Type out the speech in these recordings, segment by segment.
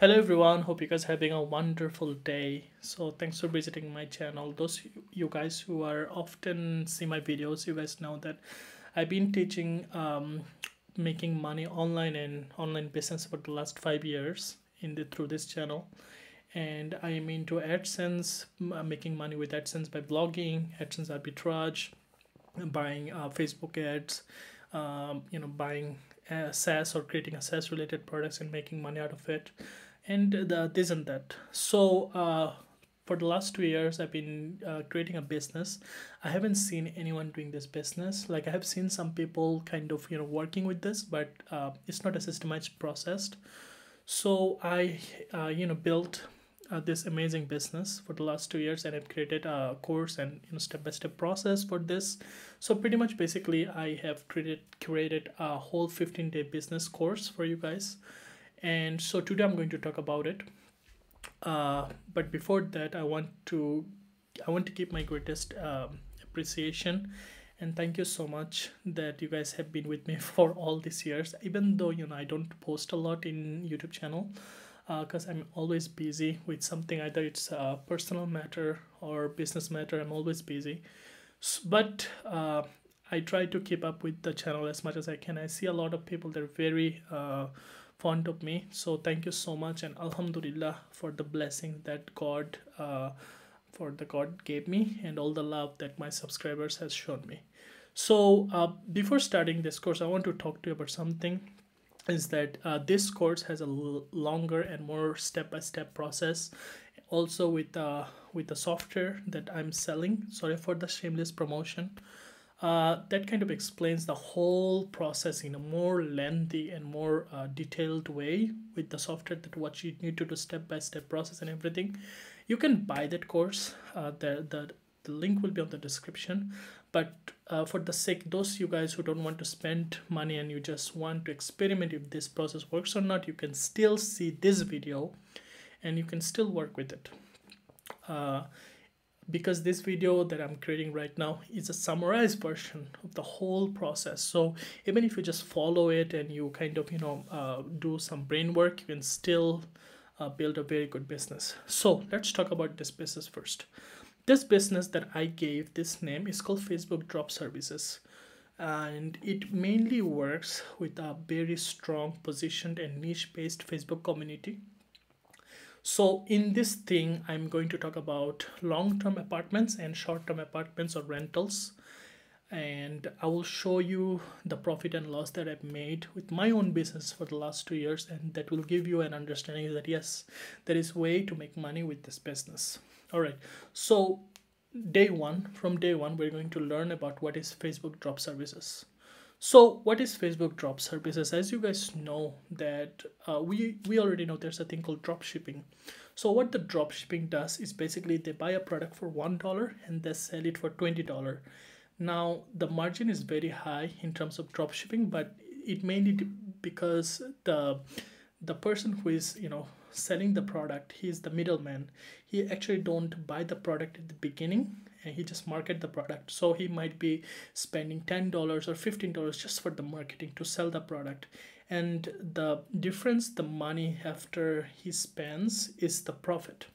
Hello everyone, hope you guys having a wonderful day. So thanks for visiting my channel. Those you guys who are often see my videos, you guys know that I've been teaching um, making money online and online business for the last five years in the through this channel. And I am into AdSense, uh, making money with AdSense by blogging, AdSense arbitrage, buying uh, Facebook ads, um, you know, buying uh, SaaS or creating a SaaS related products and making money out of it and the, this and that. So uh, for the last two years i've been uh, creating a business. I haven't seen anyone doing this business. Like i have seen some people kind of you know working with this but uh, it's not a systemized process. So i uh, you know built uh, this amazing business for the last two years and i've created a course and you know step-by-step process for this. So pretty much basically i have created created a whole 15 day business course for you guys and so today i'm going to talk about it. Uh, but before that i want to i want to keep my greatest um, appreciation. And thank you so much that you guys have been with me for all these years. Even though you know i don't post a lot in youtube channel because uh, i'm always busy with something either it's a personal matter or business matter i'm always busy. But uh, i try to keep up with the channel as much as i can. I see a lot of people they're very uh, fond of me. So thank you so much and alhamdulillah for the blessing that god uh, for the god gave me and all the love that my subscribers has shown me. So uh, before starting this course i want to talk to you about something is that uh, this course has a longer and more step-by-step -step process also with uh, with the software that i'm selling. Sorry for the shameless promotion uh, that kind of explains the whole process in a more lengthy and more uh, detailed way with the software that what you need to do step by step process and everything. You can buy that course uh, the, the the link will be on the description. But uh, for the sake those you guys who don't want to spend money and you just want to experiment if this process works or not you can still see this video and you can still work with it. Uh, because this video that I'm creating right now is a summarized version of the whole process. So even if you just follow it and you kind of, you know, uh, do some brain work, you can still uh, build a very good business. So let's talk about this business first. This business that I gave this name is called Facebook Drop Services. And it mainly works with a very strong positioned and niche based Facebook community so in this thing, I'm going to talk about long-term apartments and short-term apartments or rentals. And I will show you the profit and loss that I've made with my own business for the last two years. And that will give you an understanding that yes, there is way to make money with this business. All right. So day one, from day one, we're going to learn about what is Facebook drop services. So what is Facebook drop services? As you guys know that uh, we, we already know there's a thing called drop shipping. So what the drop shipping does is basically they buy a product for $1 and they sell it for $20. Now the margin is very high in terms of drop shipping, but it mainly because the the person who is you know selling the product he's the middleman he actually don't buy the product at the beginning and he just market the product. So he might be spending $10 or $15 just for the marketing to sell the product. And the difference the money after he spends is the profit.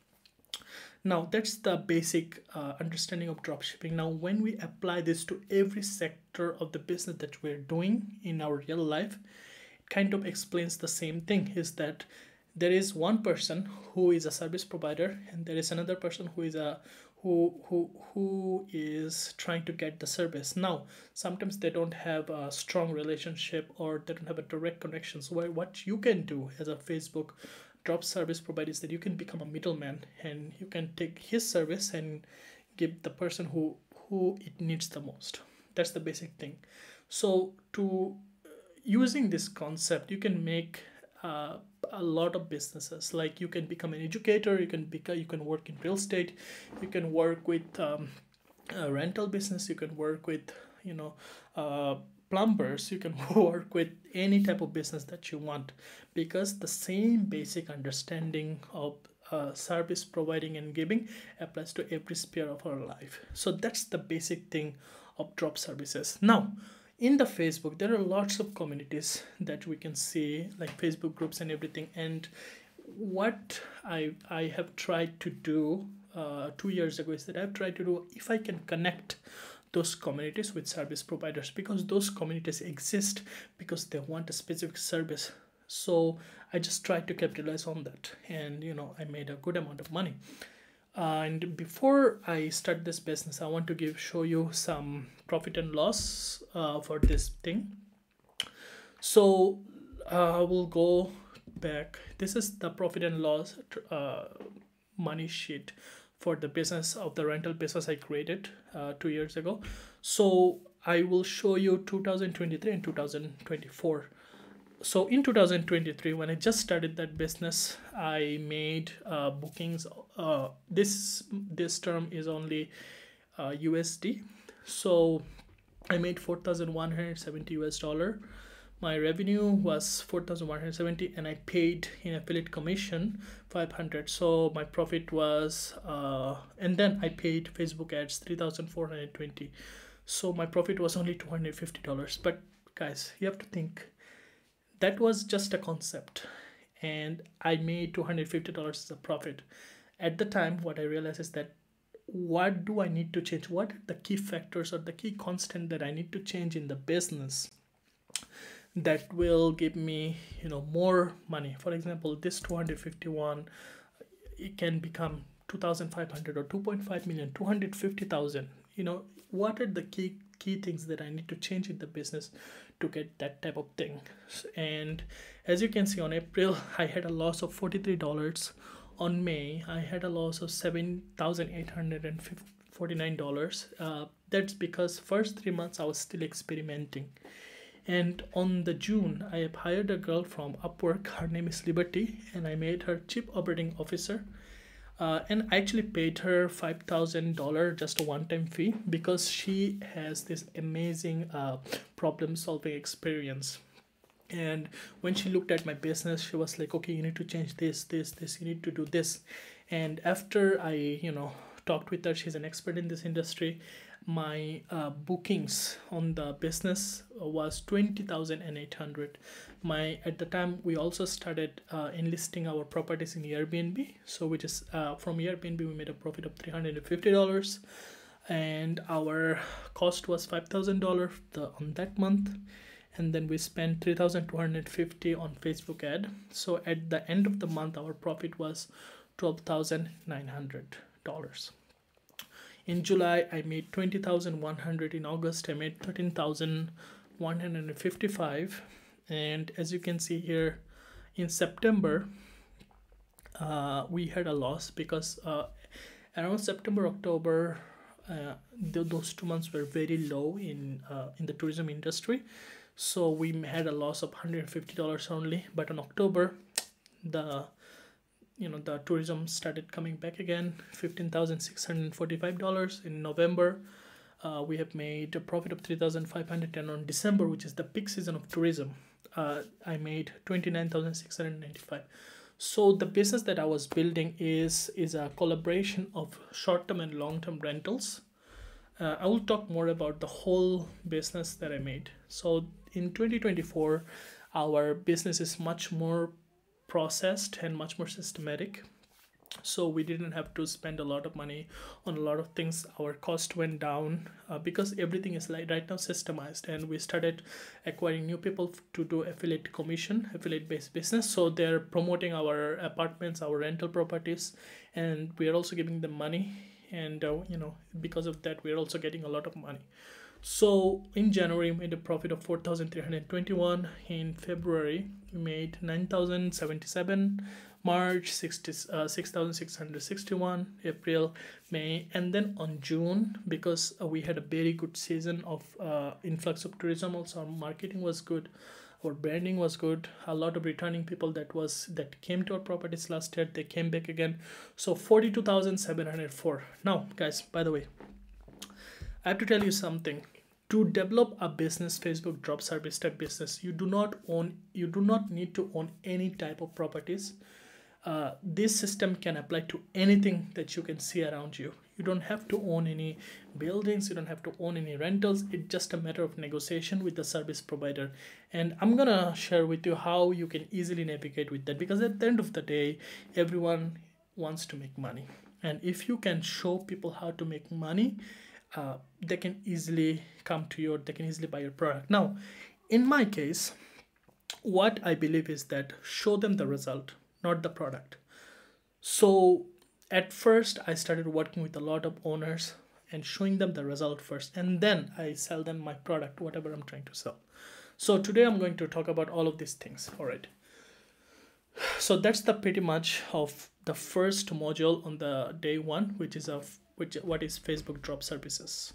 Now that's the basic uh, understanding of dropshipping. Now when we apply this to every sector of the business that we're doing in our real life it kind of explains the same thing is that there is one person who is a service provider and there is another person who is a who who who is trying to get the service. Now sometimes they don't have a strong relationship or they don't have a direct connection. So what you can do as a facebook drop service provider is that you can become a middleman and you can take his service and give the person who who it needs the most. That's the basic thing. So to uh, using this concept you can make uh, a lot of businesses. Like you can become an educator you can become you can work in real estate you can work with um, rental business you can work with you know uh, plumbers you can work with any type of business that you want. Because the same basic understanding of uh, service providing and giving applies to every sphere of our life. So that's the basic thing of drop services. Now in the facebook there are lots of communities that we can see like facebook groups and everything. And what I I have tried to do uh, two years ago is that I've tried to do if I can connect those communities with service providers because those communities exist because they want a specific service. So i just tried to capitalize on that and you know i made a good amount of money and before i start this business i want to give show you some profit and loss uh, for this thing so uh, i will go back this is the profit and loss uh, money sheet for the business of the rental business I created uh, two years ago. So I will show you 2023 and 2024. So in 2023, when I just started that business, I made uh, bookings. Uh, this this term is only USD. Uh, so I made 4,170 US dollar my revenue was 4170 and i paid in affiliate commission 500 so my profit was uh, and then i paid facebook ads 3420 so my profit was only $250 but guys you have to think that was just a concept. And i made $250 as a profit. At the time what i realized is that what do i need to change? What are the key factors or the key constant that i need to change in the business that will give me you know more money? For example this 251 it can become 2500 or 2.5 million 250000 you know what are the key key things that i need to change in the business to get that type of thing. And as you can see on april i had a loss of $43 on may i had a loss of $7849 uh, that's because first three months i was still experimenting. And on the june i have hired a girl from upwork. Her name is liberty and i made her chief operating officer uh, and I actually paid her five thousand dollar just a one-time fee because she has this amazing uh, problem-solving experience. And when she looked at my business she was like okay you need to change this this this you need to do this. And after i you know talked with her she's an expert in this industry my uh, bookings on the business was 20800 my at the time we also started uh, enlisting our properties in airbnb. So which is uh, from airbnb we made a profit of $350 and our cost was $5000 on that month. And then we spent 3250 on facebook ad. So at the end of the month our profit was $12900 in july i made 20100 in august i made 13155 and as you can see here in september uh, we had a loss because uh, around september october uh, th- those two months were very low in uh, in the tourism industry. So we had a loss of $150 only. But in october the you know the tourism started coming back again $15645 in november. Uh, we have made a profit of 3510 on december which is the peak season of tourism. Uh, i made 29695 so the business that i was building is is a collaboration of short-term and long-term rentals. Uh, i will talk more about the whole business that i made. So in 2024 our business is much more processed and much more systematic. So we didn't have to spend a lot of money on a lot of things. Our cost went down uh, because everything is like right now systemized and we started acquiring new people to do affiliate commission affiliate based business. So they're promoting our apartments our rental properties and we're also giving them money. And uh, you know because of that we're also getting a lot of money so in January, we made a profit of 4,321. In February, we made 9,077. March, 60, uh, 6,661. April, May, and then on June, because uh, we had a very good season of uh, influx of tourism, also our marketing was good our branding was good a lot of returning people that was that came to our properties last year they came back again so 42704 now guys by the way i have to tell you something to develop a business facebook drop service type business you do not own you do not need to own any type of properties. Uh, this system can apply to anything that you can see around you. You don't have to own any buildings you don't have to own any rentals. It's just a matter of negotiation with the service provider. And i'm gonna share with you how you can easily navigate with that because at the end of the day everyone wants to make money. And if you can show people how to make money uh, they can easily come to you they can easily buy your product. Now in my case what i believe is that show them the result not the product. So at first i started working with a lot of owners and showing them the result first and then i sell them my product whatever i'm trying to sell. So today i'm going to talk about all of these things. All right. So that's the pretty much of the first module on the day one which is of which what is facebook drop services